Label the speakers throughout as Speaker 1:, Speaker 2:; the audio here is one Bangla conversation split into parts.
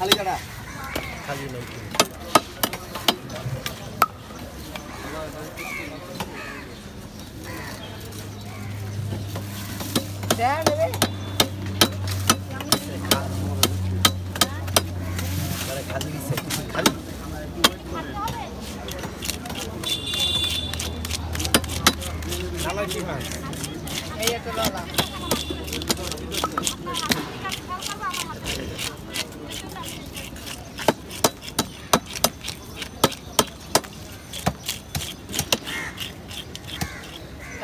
Speaker 1: খালি কাটা খালি নাই কি মাছ
Speaker 2: এই একটা লালা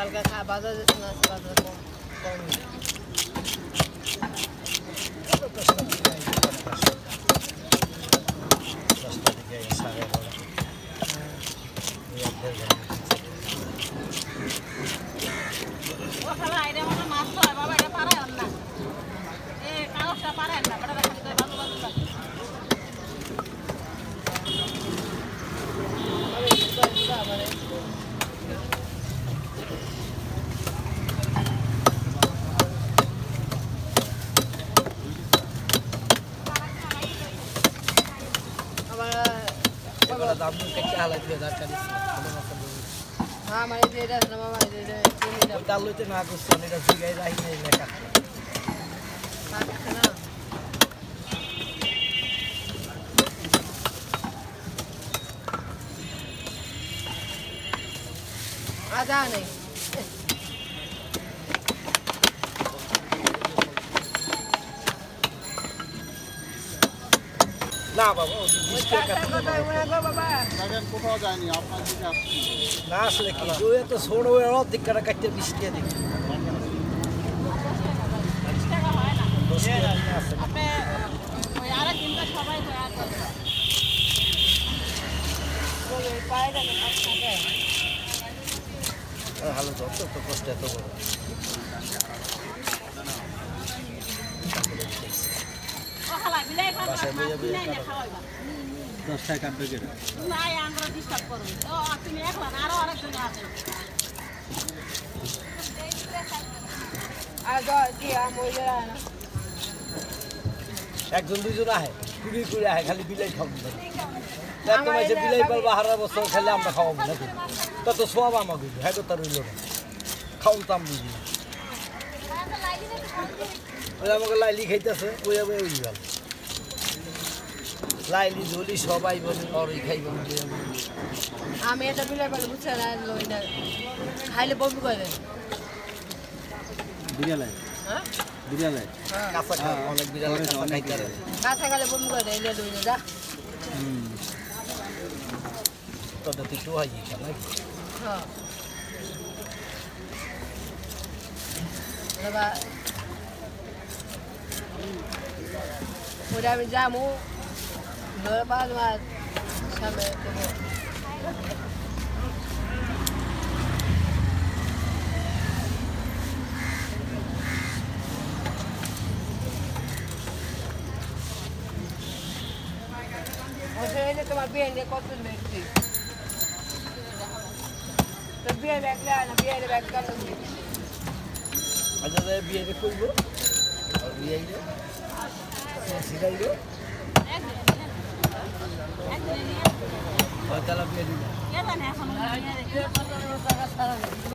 Speaker 2: हल्का
Speaker 1: खा দাম কেটে হালাই দিয়ে দাঁড় কাটিস
Speaker 2: মানে যে এটা মামা যে এটা
Speaker 1: ডাল লইতে না করছি এটা জিগাই রাখি নাই লেখা।
Speaker 2: পাচ্ছে না আদা নেই।
Speaker 1: না বাবা
Speaker 3: কোথাও যায়নি আপনার
Speaker 1: না আসলে কি এত ছোট অর্ধেক কাটা কাটতে বিশ টাকা
Speaker 4: তো
Speaker 1: আর ভালো তো অত তো কষ্ট এত বড়
Speaker 4: ও খালা বিলাই খাওয়া
Speaker 1: বাসায়
Speaker 4: না
Speaker 3: দশ টাকা কাটবে কেটে
Speaker 4: না
Speaker 2: না
Speaker 1: একজন দুইজন আহে কুড়ি কুড়ি আহে খালি বিলাই খাব না। তোমার বিলাই পারবা হারা বছর খালি আমরা খাওয়াবো নাকি তত সব আমাকে হ্যাঁ তো তার রইল না। খাওয়াতাম বুঝি আমাকে লাইলি খাইতেছে ওই ওই গেল। লাইলি ঝুলি সবাই বলে ওরই খাইব
Speaker 2: আমি এটা বিলাই পালে বুঝছে না লই না খাইলে বমি করে
Speaker 3: বিড়ালে?
Speaker 2: হ্যাঁ?
Speaker 3: বিড়ালে?
Speaker 2: হ্যাঁ।
Speaker 1: কাঁচা খাওয়া অনেক বিড়াল কাঁচা খাইতে
Speaker 2: কাঁচা খালে বমি করে এলে লই না যা।
Speaker 3: হুম।
Speaker 1: হয় নাকি?
Speaker 2: হ্যাঁ। এবার ওটা আমি যাব ধরে পাঁচ মাস সামনে তোমার বিয়ে নিয়ে কত ব্যক্তি তো বিয়ে ব্যাগ না, বিয়ে ব্যাগ কেন
Speaker 1: আচ্ছা বিয়ে করব বিয়ে শিখাইবো তাহলে বিয়ে দিবে
Speaker 4: কে জানে এখন